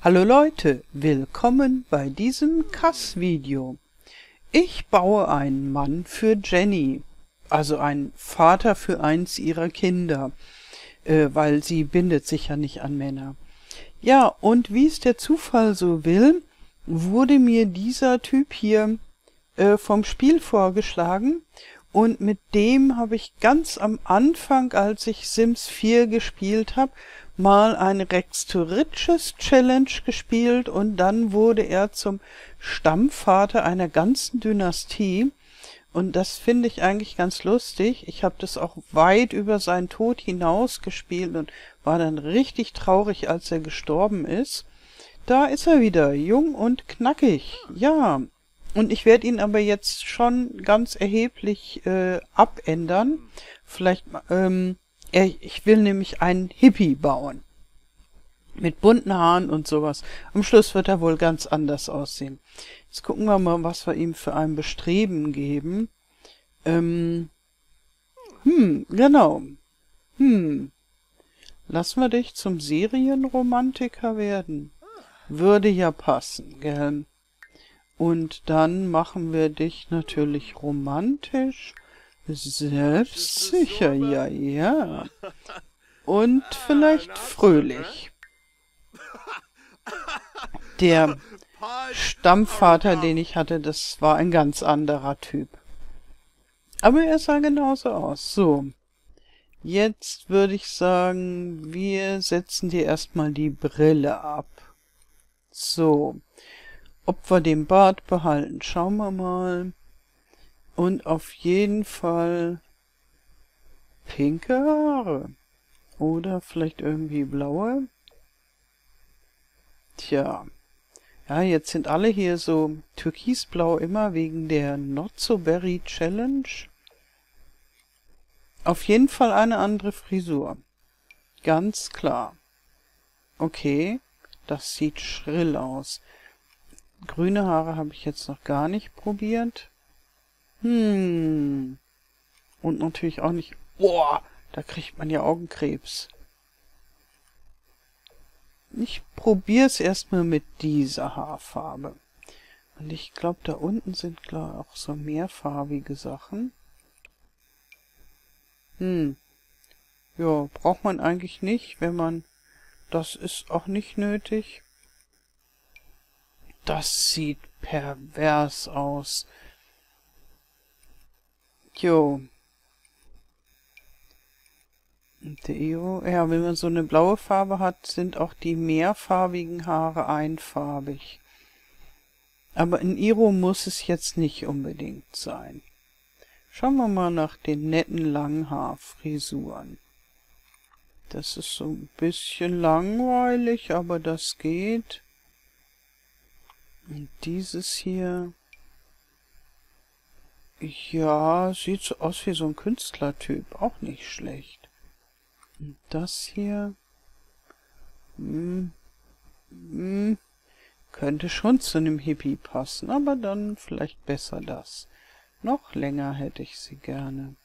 Hallo Leute, willkommen bei diesem Kass-Video. Ich baue einen Mann für Jenny, also einen Vater für eins ihrer Kinder, äh, weil sie bindet sich ja nicht an Männer. Ja, und wie es der Zufall so will, wurde mir dieser Typ hier äh, vom Spiel vorgeschlagen und mit dem habe ich ganz am Anfang, als ich Sims 4 gespielt habe, mal eine Rex to Riches Challenge gespielt und dann wurde er zum Stammvater einer ganzen Dynastie. Und das finde ich eigentlich ganz lustig. Ich habe das auch weit über seinen Tod hinaus gespielt und war dann richtig traurig, als er gestorben ist. Da ist er wieder, jung und knackig. Ja, und ich werde ihn aber jetzt schon ganz erheblich äh, abändern. Vielleicht, ähm, ich will nämlich einen Hippie bauen. Mit bunten Haaren und sowas. Am Schluss wird er wohl ganz anders aussehen. Jetzt gucken wir mal, was wir ihm für ein Bestreben geben. Ähm, hm, genau. Hm. Lassen wir dich zum Serienromantiker werden. Würde ja passen, gell? Und dann machen wir dich natürlich romantisch. Selbstsicher, ja, ja. Und vielleicht fröhlich. Der Stammvater, den ich hatte, das war ein ganz anderer Typ. Aber er sah genauso aus. So. Jetzt würde ich sagen, wir setzen dir erstmal die Brille ab. So. Ob wir den Bart behalten, schauen wir mal. Und auf jeden Fall pinke Haare. Oder vielleicht irgendwie blaue. Tja. Ja, jetzt sind alle hier so türkisblau immer wegen der Not So Berry Challenge. Auf jeden Fall eine andere Frisur. Ganz klar. Okay, das sieht schrill aus. Grüne Haare habe ich jetzt noch gar nicht probiert. Hm. Und natürlich auch nicht... Boah, da kriegt man ja Augenkrebs. Ich probiere es erstmal mit dieser Haarfarbe. Und ich glaube, da unten sind klar auch so mehrfarbige Sachen. Hm. Ja, braucht man eigentlich nicht, wenn man... Das ist auch nicht nötig. Das sieht pervers aus. Jo. Der Iro, ja, wenn man so eine blaue Farbe hat, sind auch die mehrfarbigen Haare einfarbig. Aber in Iro muss es jetzt nicht unbedingt sein. Schauen wir mal nach den netten Langhaarfrisuren. Das ist so ein bisschen langweilig, aber das geht. Und dieses hier... Ja, sieht so aus wie so ein Künstlertyp. Auch nicht schlecht. Und das hier... Hm, hm, könnte schon zu einem Hippie passen, aber dann vielleicht besser das. Noch länger hätte ich sie gerne.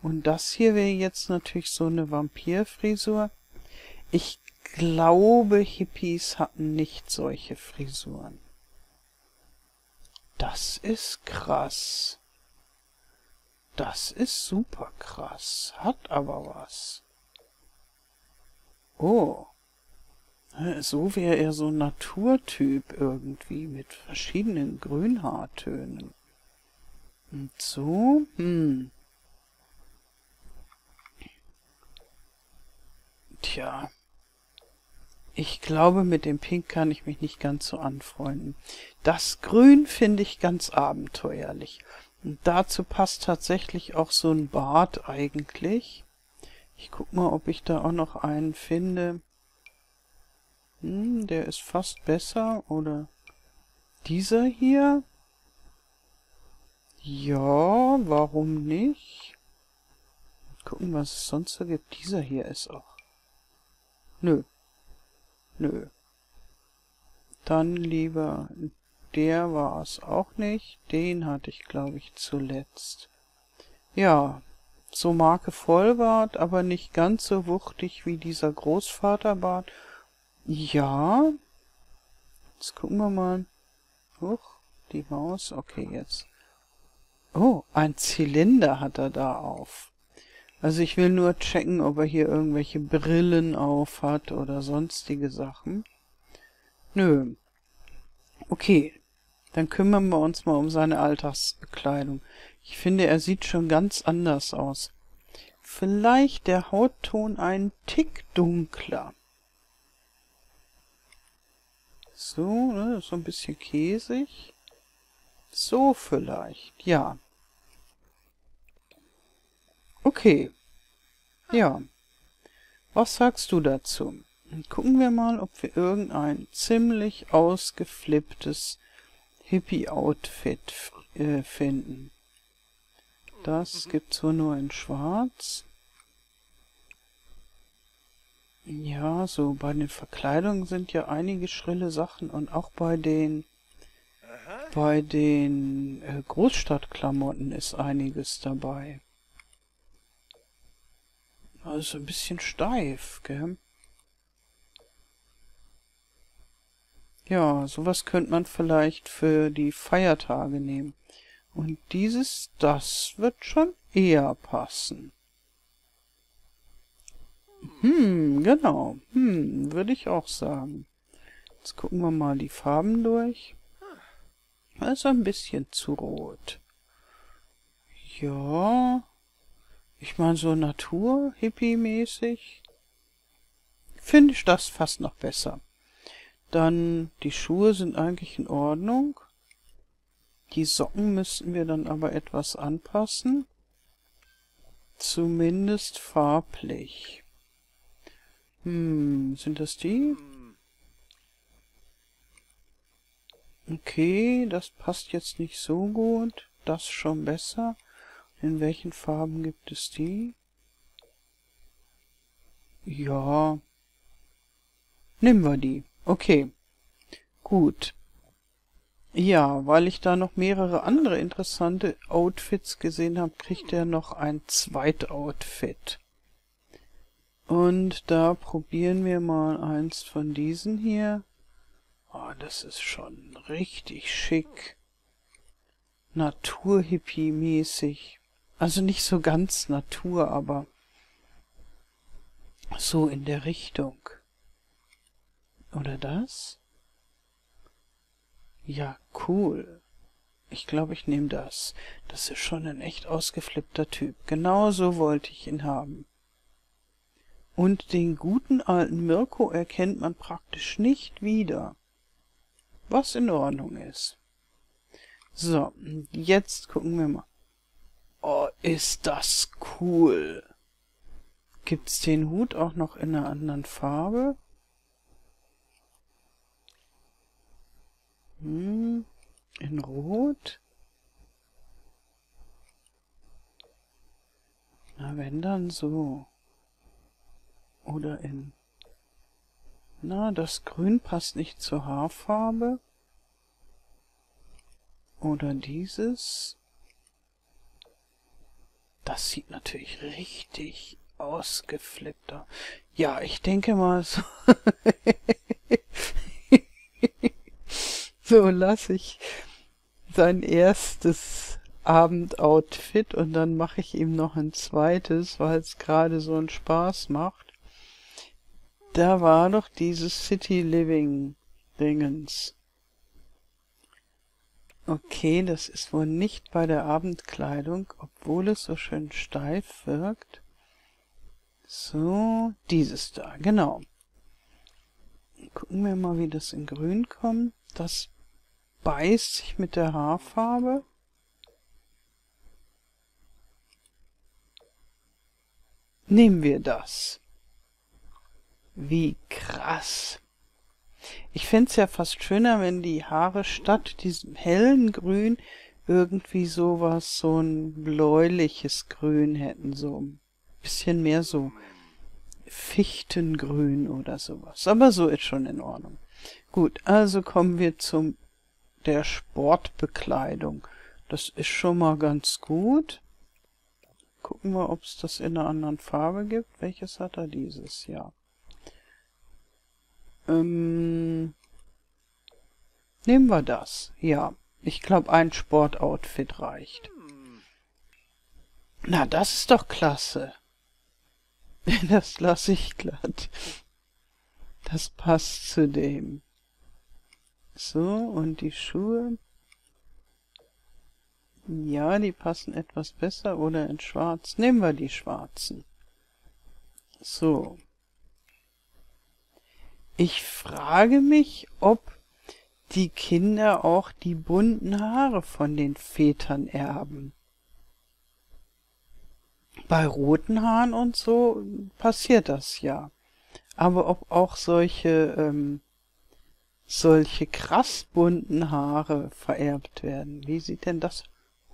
Und das hier wäre jetzt natürlich so eine Vampirfrisur. Ich glaube, Hippies hatten nicht solche Frisuren. Das ist krass. Das ist super krass. Hat aber was. Oh. So wäre er so ein Naturtyp irgendwie mit verschiedenen Grünhaartönen. Und so, hm. Tja. Ich glaube, mit dem Pink kann ich mich nicht ganz so anfreunden. Das Grün finde ich ganz abenteuerlich. Und dazu passt tatsächlich auch so ein Bart eigentlich. Ich guck mal, ob ich da auch noch einen finde. Hm, der ist fast besser. Oder dieser hier? Ja, warum nicht? Gucken, was es sonst so gibt. Dieser hier ist auch. Nö. Nö. Dann lieber der war es auch nicht. Den hatte ich, glaube ich, zuletzt. Ja, so Marke Vollbart, aber nicht ganz so wuchtig wie dieser Großvaterbart. Ja. Jetzt gucken wir mal. Huch, die Maus. Okay, jetzt. Oh, ein Zylinder hat er da auf. Also ich will nur checken, ob er hier irgendwelche Brillen auf hat oder sonstige Sachen. Nö. Okay, dann kümmern wir uns mal um seine Alltagsbekleidung. Ich finde, er sieht schon ganz anders aus. Vielleicht der Hautton ein Tick dunkler. So, ne, so ein bisschen käsig. So vielleicht, ja. Okay. Ja. Was sagst du dazu? Gucken wir mal, ob wir irgendein ziemlich ausgeflipptes Hippie-Outfit äh, finden. Das gibt's wohl nur in schwarz. Ja, so bei den Verkleidungen sind ja einige schrille Sachen und auch bei den bei den äh, Großstadtklamotten ist einiges dabei. Also ein bisschen steif, gell? Ja, sowas könnte man vielleicht für die Feiertage nehmen. Und dieses, das wird schon eher passen. Hm, genau. Hm, würde ich auch sagen. Jetzt gucken wir mal die Farben durch. Ist ein bisschen zu rot. Ja, ich meine, so Natur-Hippie-mäßig finde ich das fast noch besser. Dann, die Schuhe sind eigentlich in Ordnung. Die Socken müssten wir dann aber etwas anpassen. Zumindest farblich. Hm, sind das die? Okay, das passt jetzt nicht so gut. Das schon besser. In welchen Farben gibt es die? Ja. Nehmen wir die. Okay. Gut. Ja, weil ich da noch mehrere andere interessante Outfits gesehen habe, kriegt er noch ein Zweitoutfit. Und da probieren wir mal eins von diesen hier. Oh, das ist schon richtig schick. Naturhippie-mäßig. Also nicht so ganz Natur, aber so in der Richtung. Oder das? Ja, cool. Ich glaube, ich nehme das. Das ist schon ein echt ausgeflippter Typ. Genau so wollte ich ihn haben. Und den guten alten Mirko erkennt man praktisch nicht wieder. Was in Ordnung ist. So, jetzt gucken wir mal. Oh, ist das cool. Gibt's den Hut auch noch in einer anderen Farbe? Hm, in Rot? Na, wenn dann so. Oder in... Na, das Grün passt nicht zur Haarfarbe. Oder dieses. Das sieht natürlich richtig ausgeflippter. Ja, ich denke mal so. so lasse ich sein erstes Abendoutfit und dann mache ich ihm noch ein zweites, weil es gerade so einen Spaß macht. Da war doch dieses City Living Dingens. Okay, das ist wohl nicht bei der Abendkleidung, obwohl es so schön steif wirkt. So, dieses da, genau. Gucken wir mal, wie das in grün kommt. Das beißt sich mit der Haarfarbe. Nehmen wir das. Wie krass. Ich fände es ja fast schöner, wenn die Haare statt diesem hellen Grün irgendwie sowas, so ein bläuliches Grün hätten, so ein bisschen mehr so Fichtengrün oder sowas. Aber so ist schon in Ordnung. Gut, also kommen wir zum der Sportbekleidung. Das ist schon mal ganz gut. Gucken wir, ob es das in einer anderen Farbe gibt. Welches hat er dieses? Ja. Ähm, nehmen wir das. Ja, ich glaube, ein Sportoutfit reicht. Na, das ist doch klasse. Das lasse ich glatt. Das passt zu dem. So, und die Schuhe. Ja, die passen etwas besser. Oder in schwarz. Nehmen wir die schwarzen. So. Ich frage mich, ob die Kinder auch die bunten Haare von den Vätern erben. Bei roten Haaren und so passiert das ja. Aber ob auch solche, ähm, solche krass bunten Haare vererbt werden. Wie sieht denn das?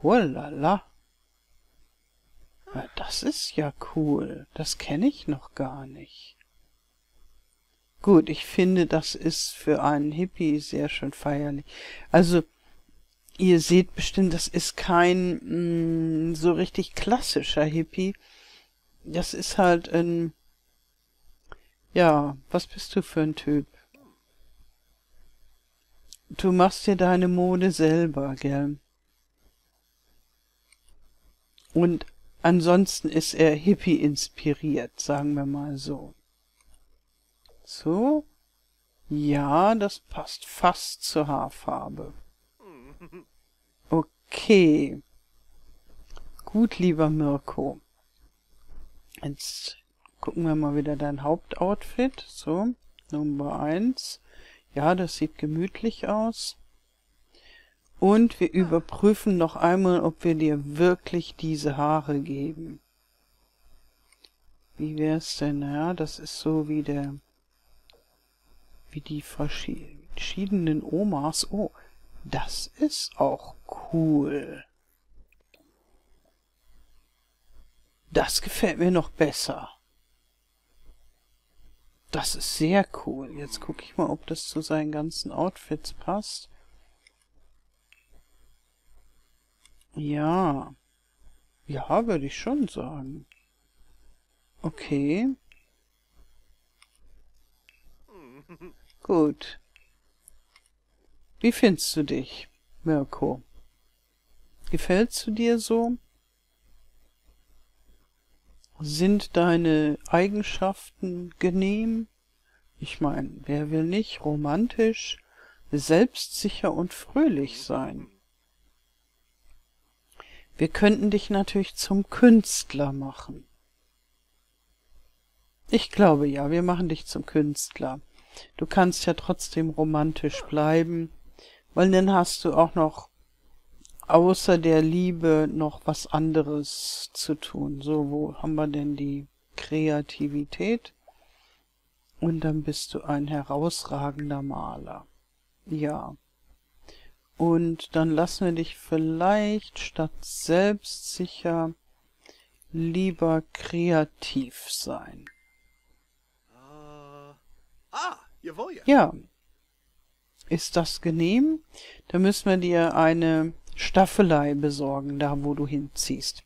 Holala. Ja, das ist ja cool. Das kenne ich noch gar nicht. Gut, ich finde, das ist für einen Hippie sehr schön feierlich. Also, ihr seht bestimmt, das ist kein mh, mm, so richtig klassischer Hippie. Das ist halt ein... Ja, was bist du für ein Typ? Du machst dir deine Mode selber, gell? Und ansonsten ist er Hippie inspiriert, sagen wir mal so. So. Ja, das passt fast zur Haarfarbe. Okay. Gut, lieber Mirko. Jetzt gucken wir mal wieder dein Hauptoutfit. So, Nummer eins. Ja, das sieht gemütlich aus. Und wir überprüfen noch einmal, ob wir dir wirklich diese Haare geben. Wie wär's denn? Ja, das ist so wie der wie die verschiedenen Omas. Oh, das ist auch cool. Das gefällt mir noch besser. Das ist sehr cool. Jetzt gucke ich mal, ob das zu seinen ganzen Outfits passt. Ja. Ja, würde ich schon sagen. Okay. Gut. Wie findest du dich, Mirko? Gefällt's du dir so? Sind deine Eigenschaften genehm? Ich meine, wer will nicht romantisch, selbstsicher und fröhlich sein? Wir könnten dich natürlich zum Künstler machen. Ich glaube ja, wir machen dich zum Künstler. Du kannst ja trotzdem romantisch bleiben, weil dann hast du auch noch außer der Liebe noch was anderes zu tun. So, wo haben wir denn die Kreativität? Und dann bist du ein herausragender Maler. Ja. Und dann lassen wir dich vielleicht statt selbstsicher lieber kreativ sein. Uh, ah, ja. Ist das genehm? Da müssen wir dir eine Staffelei besorgen, da wo du hinziehst.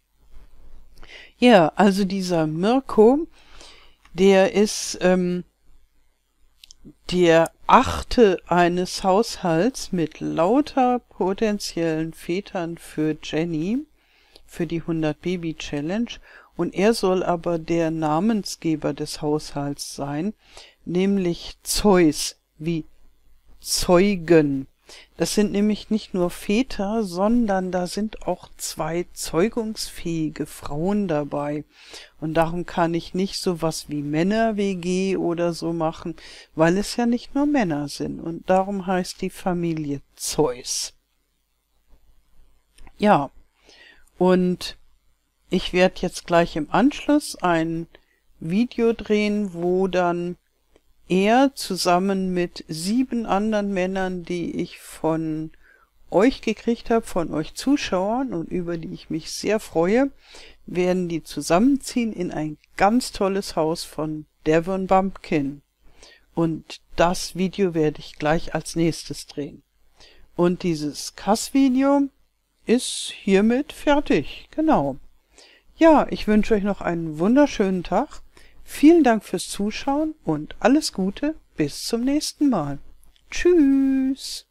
Ja, also dieser Mirko, der ist ähm, der achte eines Haushalts mit lauter potenziellen Vätern für Jenny, für die 100 Baby Challenge, und er soll aber der Namensgeber des Haushalts sein, nämlich Zeus, wie Zeugen. Das sind nämlich nicht nur Väter, sondern da sind auch zwei zeugungsfähige Frauen dabei. Und darum kann ich nicht sowas wie Männer-WG oder so machen, weil es ja nicht nur Männer sind. Und darum heißt die Familie Zeus. Ja, und ich werde jetzt gleich im Anschluss ein Video drehen, wo dann er zusammen mit sieben anderen Männern, die ich von euch gekriegt habe, von euch Zuschauern und über die ich mich sehr freue, werden die zusammenziehen in ein ganz tolles Haus von Devon Bumpkin. Und das Video werde ich gleich als nächstes drehen. Und dieses Kass-Video ist hiermit fertig. Genau. Ja, ich wünsche euch noch einen wunderschönen Tag. Vielen Dank fürs Zuschauen und alles Gute bis zum nächsten Mal. Tschüss.